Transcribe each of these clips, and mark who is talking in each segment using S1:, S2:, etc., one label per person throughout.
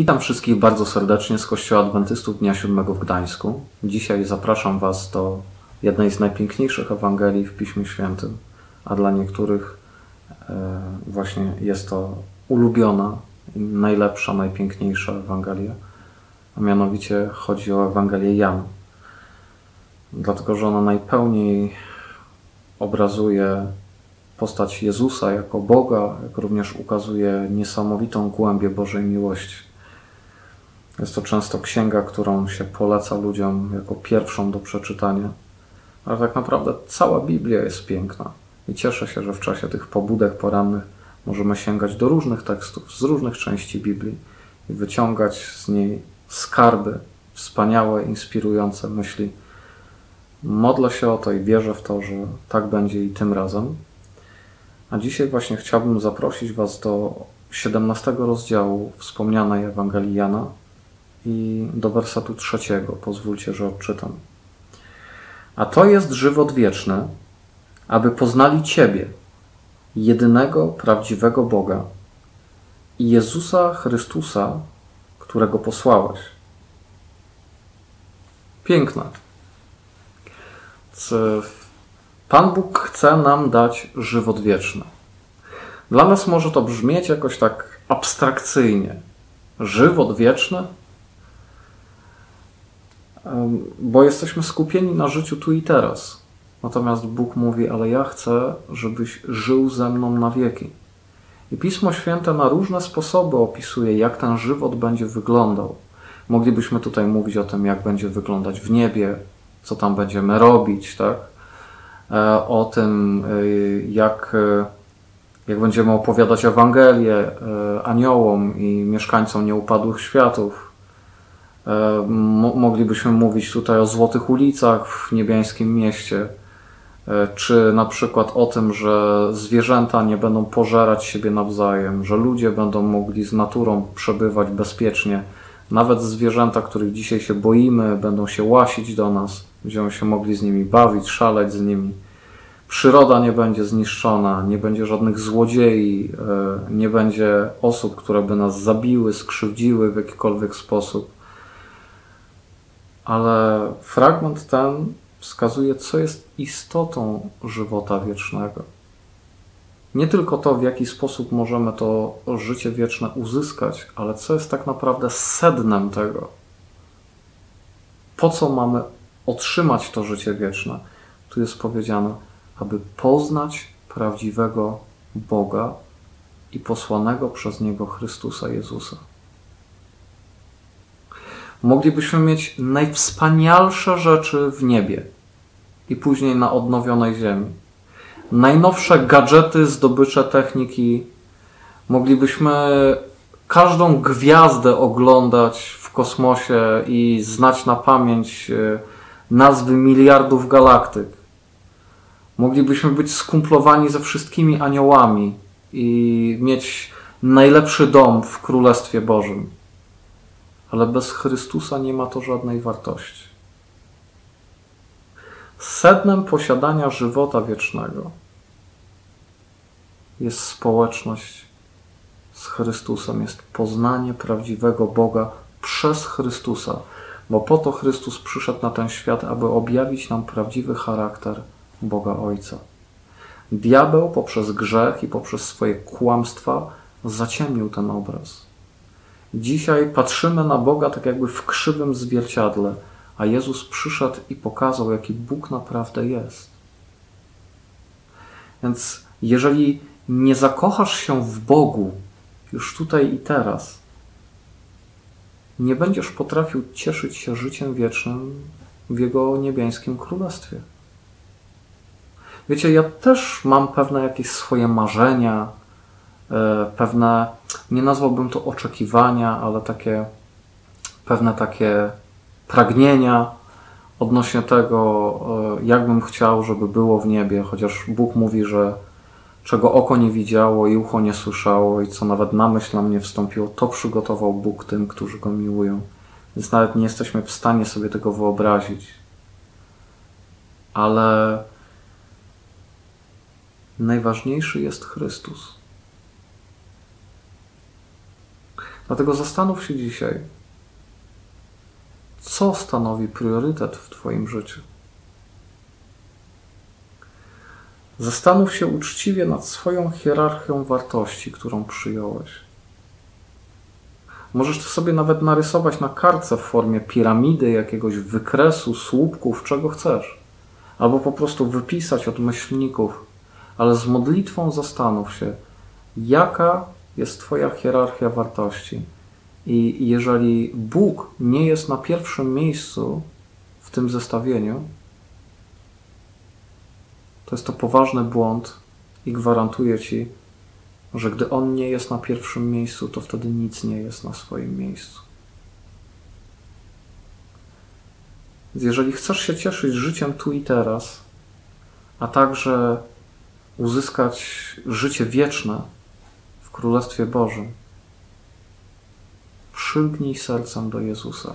S1: Witam wszystkich bardzo serdecznie z Kościoła Adwentystów Dnia Siódmego w Gdańsku. Dzisiaj zapraszam Was do jednej z najpiękniejszych Ewangelii w Piśmie Świętym, a dla niektórych e, właśnie jest to ulubiona, najlepsza, najpiękniejsza Ewangelia, a mianowicie chodzi o Ewangelię Jan. Dlatego, że ona najpełniej obrazuje postać Jezusa jako Boga, jak również ukazuje niesamowitą głębię Bożej miłości. Jest to często księga, którą się poleca ludziom jako pierwszą do przeczytania, ale tak naprawdę cała Biblia jest piękna i cieszę się, że w czasie tych pobudek porannych możemy sięgać do różnych tekstów z różnych części Biblii i wyciągać z niej skarby, wspaniałe, inspirujące myśli. Modlę się o to i wierzę w to, że tak będzie i tym razem. A dzisiaj właśnie chciałbym zaprosić Was do 17 rozdziału wspomnianej Ewangelii Jana, i do wersetu trzeciego. Pozwólcie, że odczytam. A to jest żywot wieczny, aby poznali Ciebie, jedynego prawdziwego Boga i Jezusa Chrystusa, którego posłałeś. Piękne. Pan Bóg chce nam dać żywot wieczny. Dla nas może to brzmieć jakoś tak abstrakcyjnie. Żywot wieczny? Bo jesteśmy skupieni na życiu tu i teraz. Natomiast Bóg mówi, ale ja chcę, żebyś żył ze mną na wieki. I Pismo Święte na różne sposoby opisuje, jak ten żywot będzie wyglądał. Moglibyśmy tutaj mówić o tym, jak będzie wyglądać w niebie, co tam będziemy robić, tak? E, o tym, e, jak, e, jak będziemy opowiadać Ewangelię aniołom i mieszkańcom nieupadłych światów, moglibyśmy mówić tutaj o złotych ulicach w niebiańskim mieście, e, czy na przykład o tym, że zwierzęta nie będą pożerać siebie nawzajem, że ludzie będą mogli z naturą przebywać bezpiecznie. Nawet zwierzęta, których dzisiaj się boimy, będą się łasić do nas, będziemy się mogli z nimi bawić, szaleć z nimi. Przyroda nie będzie zniszczona, nie będzie żadnych złodziei, e, nie będzie osób, które by nas zabiły, skrzywdziły w jakikolwiek sposób ale fragment ten wskazuje, co jest istotą żywota wiecznego. Nie tylko to, w jaki sposób możemy to życie wieczne uzyskać, ale co jest tak naprawdę sednem tego. Po co mamy otrzymać to życie wieczne? Tu jest powiedziane, aby poznać prawdziwego Boga i posłanego przez Niego Chrystusa Jezusa moglibyśmy mieć najwspanialsze rzeczy w niebie i później na odnowionej ziemi. Najnowsze gadżety, zdobycze techniki. Moglibyśmy każdą gwiazdę oglądać w kosmosie i znać na pamięć e, nazwy miliardów galaktyk. Moglibyśmy być skumplowani ze wszystkimi aniołami i mieć najlepszy dom w Królestwie Bożym ale bez Chrystusa nie ma to żadnej wartości. Sednem posiadania żywota wiecznego jest społeczność z Chrystusem, jest poznanie prawdziwego Boga przez Chrystusa, bo po to Chrystus przyszedł na ten świat, aby objawić nam prawdziwy charakter Boga Ojca. Diabeł poprzez grzech i poprzez swoje kłamstwa zaciemnił ten obraz. Dzisiaj patrzymy na Boga tak jakby w krzywym zwierciadle, a Jezus przyszedł i pokazał, jaki Bóg naprawdę jest. Więc jeżeli nie zakochasz się w Bogu już tutaj i teraz, nie będziesz potrafił cieszyć się życiem wiecznym w Jego niebiańskim królestwie. Wiecie, ja też mam pewne jakieś swoje marzenia, E, pewne, nie nazwałbym to oczekiwania, ale takie pewne takie pragnienia odnośnie tego, e, jakbym chciał, żeby było w niebie, chociaż Bóg mówi, że czego oko nie widziało i ucho nie słyszało i co nawet na myśl nam nie wstąpiło, to przygotował Bóg tym, którzy Go miłują. Więc nawet nie jesteśmy w stanie sobie tego wyobrazić. Ale najważniejszy jest Chrystus. Dlatego zastanów się dzisiaj, co stanowi priorytet w Twoim życiu. Zastanów się uczciwie nad swoją hierarchią wartości, którą przyjąłeś. Możesz to sobie nawet narysować na kartce w formie piramidy, jakiegoś wykresu, słupków, czego chcesz. Albo po prostu wypisać od myślników, ale z modlitwą zastanów się, jaka jest Twoja hierarchia wartości. I jeżeli Bóg nie jest na pierwszym miejscu w tym zestawieniu, to jest to poważny błąd i gwarantuję Ci, że gdy On nie jest na pierwszym miejscu, to wtedy nic nie jest na swoim miejscu. Więc jeżeli chcesz się cieszyć życiem tu i teraz, a także uzyskać życie wieczne w Królestwie Bożym, przylgnij sercem do Jezusa.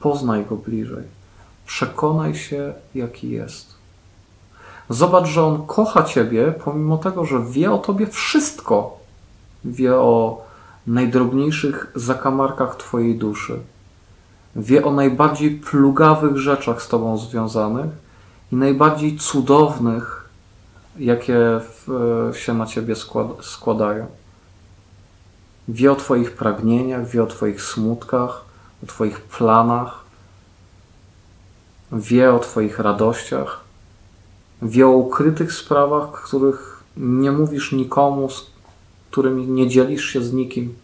S1: Poznaj Go bliżej. Przekonaj się, jaki jest. Zobacz, że On kocha Ciebie, pomimo tego, że wie o Tobie wszystko. Wie o najdrobniejszych zakamarkach Twojej duszy. Wie o najbardziej plugawych rzeczach z Tobą związanych i najbardziej cudownych, jakie się na Ciebie składają. Wie o Twoich pragnieniach, wie o Twoich smutkach, o Twoich planach, wie o Twoich radościach wie o ukrytych sprawach, których nie mówisz nikomu, z którymi nie dzielisz się z nikim.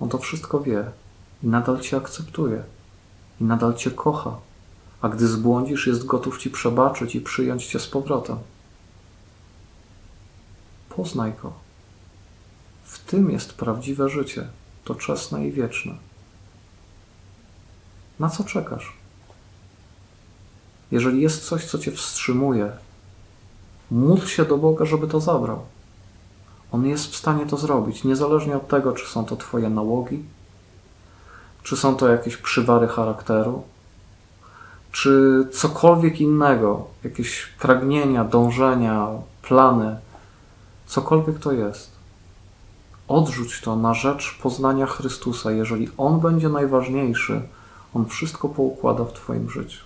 S1: On to wszystko wie i nadal cię akceptuje i nadal cię kocha. A gdy zbłądzisz, jest gotów ci przebaczyć i przyjąć cię z powrotem. Poznaj go. W tym jest prawdziwe życie, to czesne i wieczne. Na co czekasz? Jeżeli jest coś, co cię wstrzymuje, módl się do Boga, żeby to zabrał. On jest w stanie to zrobić, niezależnie od tego, czy są to Twoje nałogi, czy są to jakieś przywary charakteru, czy cokolwiek innego, jakieś pragnienia, dążenia, plany, cokolwiek to jest. Odrzuć to na rzecz poznania Chrystusa. Jeżeli On będzie najważniejszy, On wszystko poukłada w Twoim życiu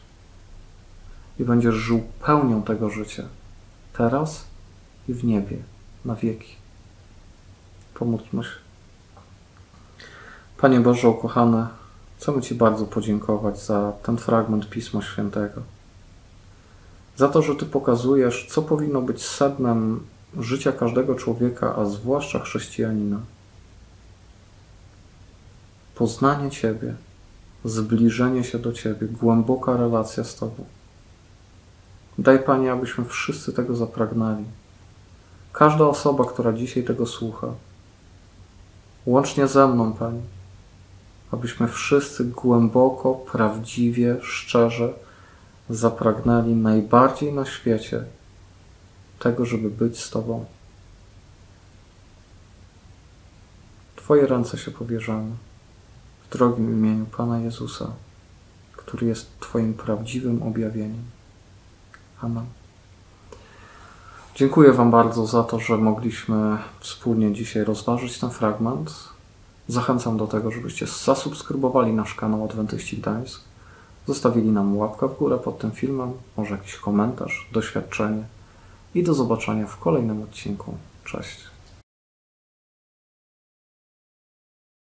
S1: i będziesz żył pełnią tego życia, teraz i w niebie, na wieki. Pomódlmy się. Panie Boże ukochany, chcemy Ci bardzo podziękować za ten fragment Pisma Świętego. Za to, że Ty pokazujesz, co powinno być sednem życia każdego człowieka, a zwłaszcza chrześcijanina. Poznanie Ciebie, zbliżenie się do Ciebie, głęboka relacja z Tobą. Daj Panie, abyśmy wszyscy tego zapragnęli. Każda osoba, która dzisiaj tego słucha, łącznie ze mną, Panie, abyśmy wszyscy głęboko, prawdziwie, szczerze zapragnęli najbardziej na świecie tego, żeby być z Tobą. Twoje ręce się powierzamy w drogim imieniu Pana Jezusa, który jest Twoim prawdziwym objawieniem. Amen. Dziękuję Wam bardzo za to, że mogliśmy wspólnie dzisiaj rozważyć ten fragment. Zachęcam do tego, żebyście zasubskrybowali nasz kanał Adwentyści Gdańsk, zostawili nam łapkę w górę pod tym filmem, może jakiś komentarz, doświadczenie i do zobaczenia w kolejnym odcinku. Cześć.